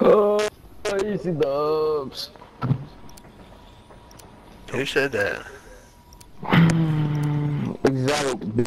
Oh, easy dubs. Who said that? Exactly.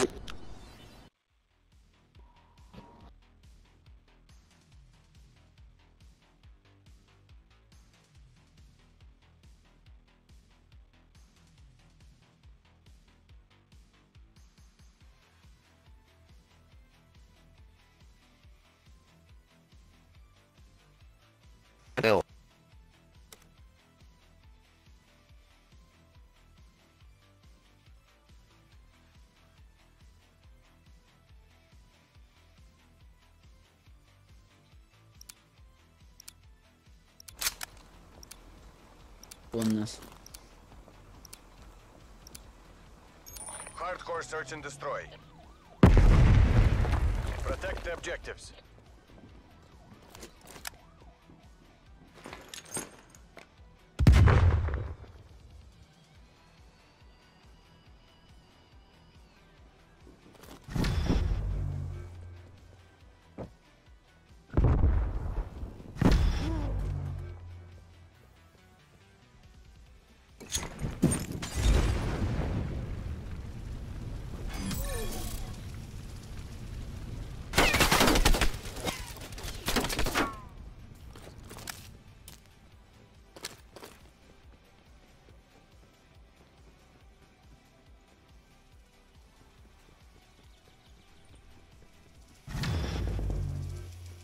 Win this. Hardcore search and destroy. Protect the objectives.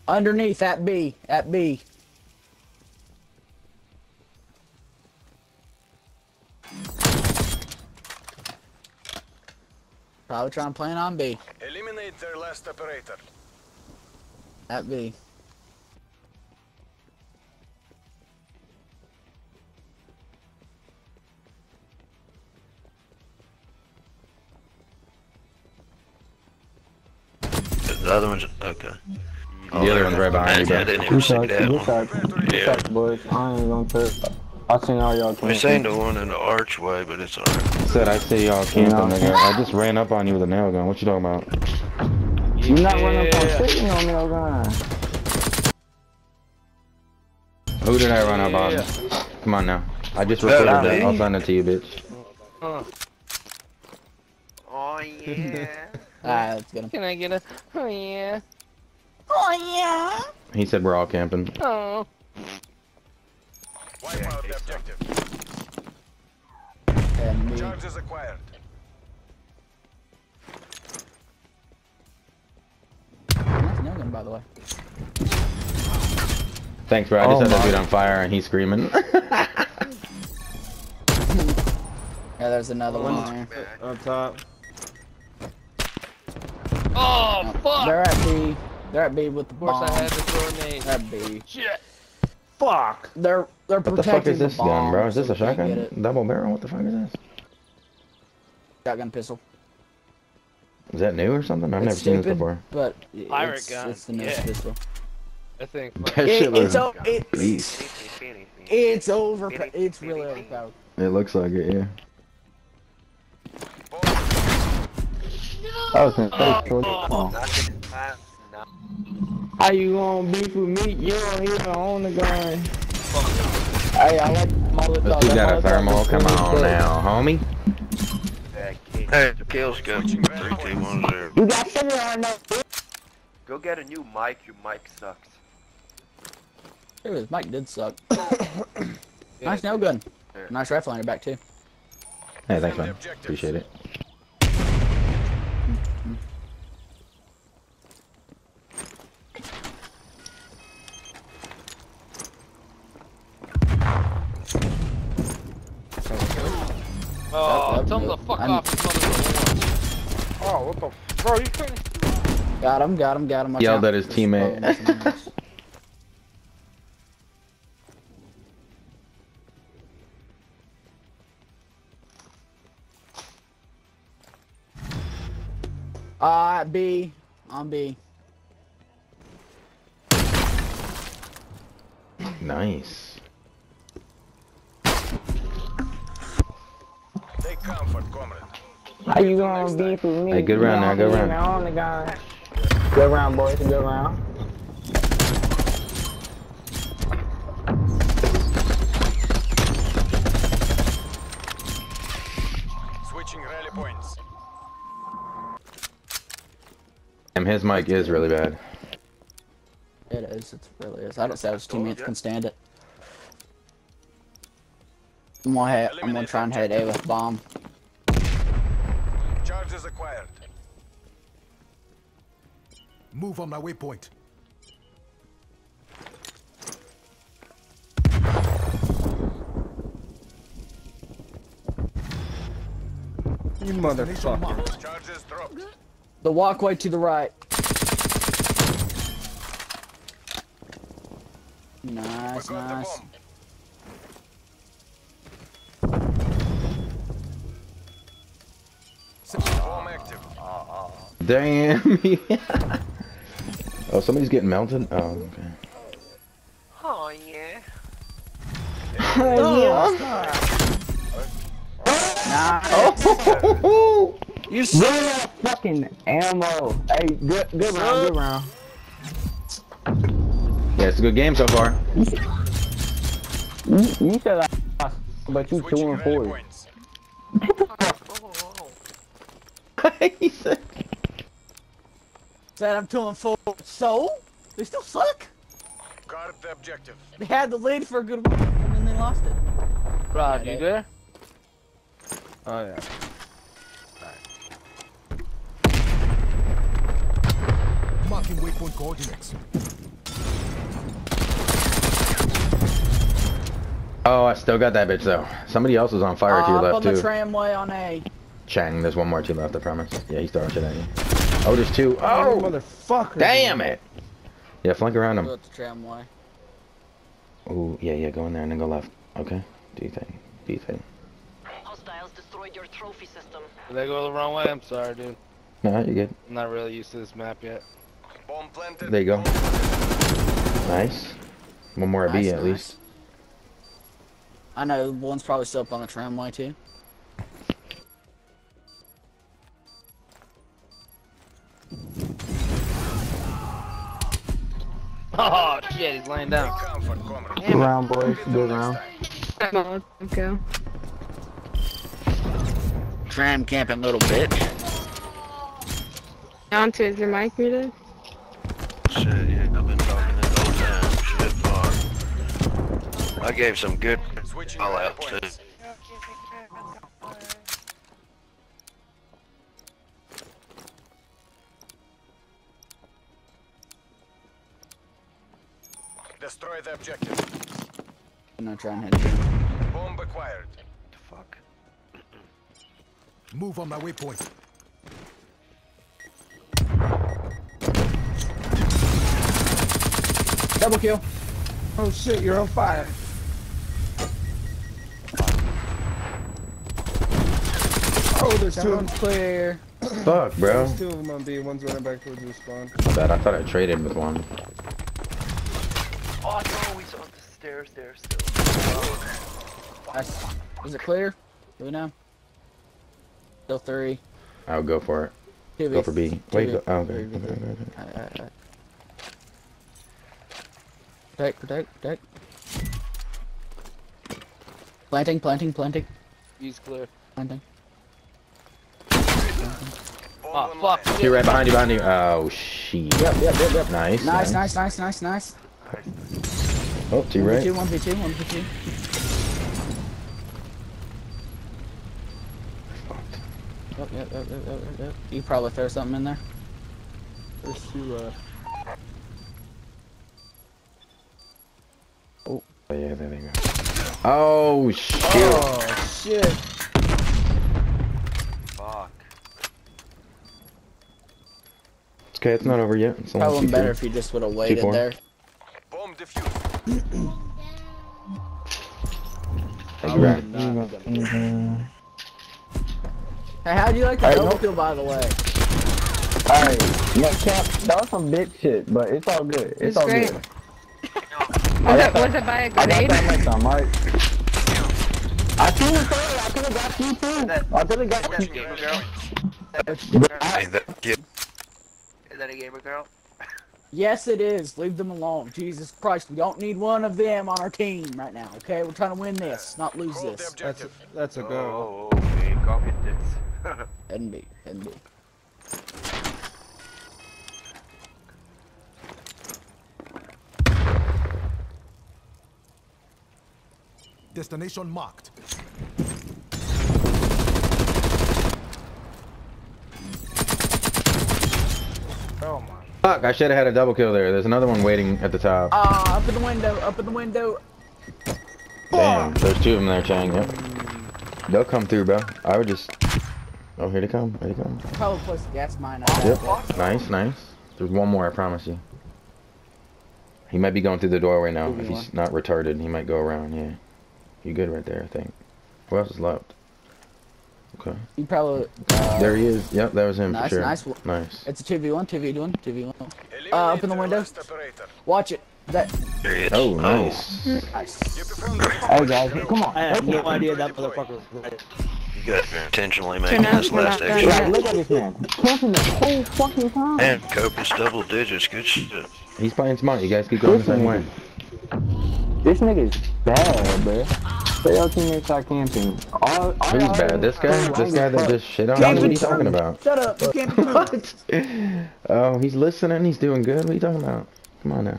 Underneath at B. At B. Probably trying to plan on B. Eliminate their last operator. At B. The other one's okay. The other one's right behind you, I bro. didn't even Good see that one. shot, Yeah. shot, boys. I ain't gonna trip. I seen all y'all We camping. seen the one in the archway, but it's alright. Said I see y'all camping, Yeah. nigga. I just ran up on you with a nail gun. What you talking about? You not running up on shit, you know me, oh. Who did I run up on? Come on now. I just recorded me? that. I'll send it to you, bitch. Oh yeah. Alright, let's get him. Can I get a? Oh yeah. Oh, he said we're all camping. Oh. Wipe out the objective. And me. Charges acquired. Nice nail gun, by the way. Thanks, bro. I just Oh had that dude on fire and he's screaming. Yeah, there's another oh one there. Up top. Oh fuck! They're at B. They're at B with the Of course. I had to throw a nade. They're at B. Shit. Fuck. They're they're what the fuck is this the gun, bro? Is this so a we can't get shotgun? Double barrel? What the fuck is this? Shotgun pistol. Is that new or something? I've It's never seen this before. But Pirate it's, gun, it's the newest yeah. pistol. I think. That shit looks it's, o- it's, beast. it's over. It's really overpowered. It looks like it, yeah. I was gonna say, Shorty, come on. How you gonna beef with me? You don't even own the gun. Hey, I like Molotov. But you That got a thermal? Come on good. now, homie. Hey, the kills go. Three, two, one, zero. You got finger on that. Go get a new mic, your mic sucks. It was Mike did suck. nice nail gun. Nice rifle on your back too. Hey, thanks, man. Appreciate it. Oh, Yep, tell him yep, to fuck I'm- off, his mother's Oh, what the? F bro, you couldn't. Got him. Got him. Got him. Watch Yelled out. at his There's teammate. probably someone else. Uh, B. On B. Nice. Take comfort, comrade. How you gonna beef with me? Hey, good round now, good even round. own the gun. Good round, boys. Good round. Switching rally points. And his mic is really bad. It is. It really is. I don't Savage teammates can stand it. I'm gonna, head, I'm gonna try and head A with bomb. Charges acquired. Move on my waypoint. You motherfucker. The walkway to the right. Nice, nice. bomb. Bomb active. Damn. oh, somebody's getting mounted? Oh, okay. Oh yeah. Nice. Oh. You see that fucking ammo. Hey, good, good round, good round. Yeah, it's a good game so far. You, you said I lost, but you two and rally four. points. Oh, oh, He said- Said I'm two and four. So? They still suck. Guard the objective. They had the lead for a good while, and then they lost it. Rod, Yeah, you there? Oh yeah. Marking waypoint coordinates. Oh, I still got that bitch though. Somebody else is on fire to Uh, your up on the tramway on A. Chang, there's one more to your left, I promise. Yeah, he's throwing shit at you. Oh, there's two. Oh, Oh, motherfucker. damn it. Yeah, flank around Go him. up the tramway. Ooh, yeah, yeah, go in there and then go left. Okay, do you think? Do you think? Hostiles destroyed your trophy system. Did I go the wrong way? I'm sorry, dude. No, you're good. I'm not really used to this map yet. Bomb planted. There you go. Nice. One more at B Nice, at nice. least. I know one's probably still up on the tramway too. Oh shit, he's laying down. Comfort, comrade. Good round, boys. Good round. Go. Tram camping little bitch. Onto is your mic muted? Shit, yeah, I've been talking this whole time. Shit, fuck. I gave some good Switching all rally out too. Destroy the objective. I'm gonna try and hit you. Bomb acquired. The fuck? Move on my waypoint. Double kill. Oh shit, you're on fire. Oh, there's two. One's clear. Fuck, bro. There's two of them on B. One's running back towards your spawn. My bad. I thought I traded with one. Oh no, he's on the stairs there still. Nice. Is it clear? Do we know? Still three. I would go for it. Two Go for B. Wait, go, oh, okay. Okay, okay, okay. Alright, alright, alright. Protect, protect, protect. Planting, planting, planting, He's clear. planting. Oh fuck. He shit. right behind you, behind you. Oh, shit. Yep, yep, yep, yep. Nice, Nice, nice. nice, nice, nice, nice. Oh, to your One v right. two, one v two, one v two. Yep, yep, yep, yep, yep, yep, yep. You probably throw something in there. There's two, uh... Oh, yeah, there they go. Oh, shit. Oh shit. Fuck. It's okay, it's not over yet. It's only Probably better if you just would have waited C4. there. Bomb. Thank you, Brad. Mm-hmm. Hey, how'd you like the Hey, double no- kill, by the way? Alright, yeah, Cap, that was some bitch shit, but it's all good. It's, It's all great. good. Was it, was it by a I got grenade? that next time, right? I could've I could've got you too. I could've got That you. gamer girl? Hey, that kid. Is that a gamer girl? Yes, it is. Leave them alone. Jesus Christ, we don't need one of them on our team right now, okay? We're trying to win this, not lose Hold this. That's a, that's a go. Oh, okay, copy this. and me, and me. Destination marked. Fuck, I should have had a double kill there. There's another one waiting at the top. Ah, up in the window, up in the window. Damn, there's two of them there, Chang. Yep. They'll come through, bro. I would just. Oh, here they come. Here they come. Probably the gas mine. Yep. Nice, nice. There's one more, I promise you. He might be going through the doorway now. If he's not retarded, he might go around. Yeah. You good right there, I think. Who else is left? Okay. You probably. Uh, There he is. Yep, that was him nice, for sure. nice. Nice. It's a 2v1, 2v1, 2v1. Eliminate Uh, up in the the window. Watch it. That. There he is. Oh, nice. Nice. You performed the Hey guys, come on. I have no idea that motherfucker was right. You guys are intentionally Turn making out this last action. extra. look at this man. Camping the whole fucking time. And Copious double digits. Good shit. He's playing smart. You guys keep going the same way. This nigga's bad, bro. Say your teammates are camping. All, all Who's y'all bad? This guy? This guy that just shit on him? What are you talking about? Shut up. You can't. What? Oh, he's listening. He's doing good. What are you talking about? Come on now.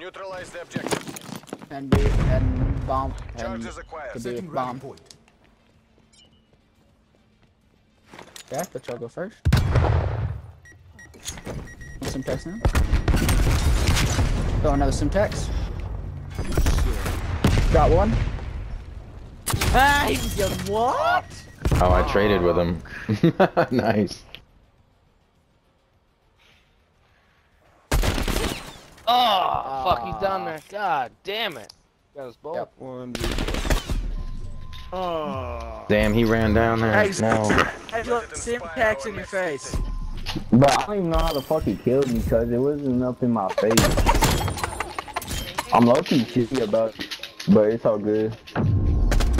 Neutralize the objective. And be and bomb. And Charges acquired. be a Setting rally bomb. point. Yeah, let y'all go first. Semtex now. Throw another Semtex. Got one. Ah, he's got what? Oh, I traded with him. nice. Oh, fuck, he's down there. God damn it. Got us both. Yep. One, two, Oh. Damn, he ran down there. Hey, No. Hey, look, Semtex in your face. But I don't even know how the fuck he killed me because it wasn't up in my face. I'm low-key shitty about it, but it's all good.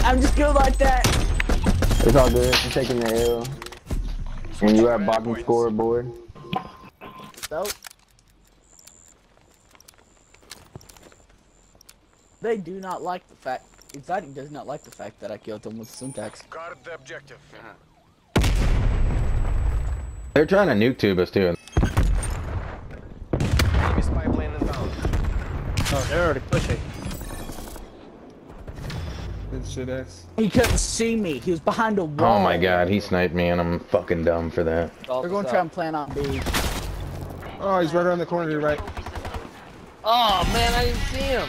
I'm just good like that. It's all good. I'm taking the L. And you at bottom scoreboard. Nope. They do not like the fact. Exciting does not like the fact that I killed them with Semtex. Guard the objective. They're trying to nuke tube us too. Enemy spy plane inbound. Oh, they're already pushing shit ass. He couldn't see me. He was behind a wall. Oh my god, he sniped me and I'm fucking dumb for that. They're going to try and plan on B. Oh, he's right around the corner to right. Oh man, I didn't see him.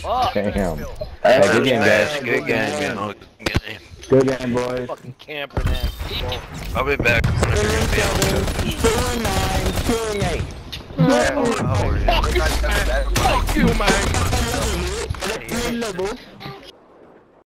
Fuck. Damn. Hey, good game, guys. Good game. Good game. Good game, boys. Fucking camper, man. I'll be back. Killing nine, eight. Fuck you, man. Fuck you, man.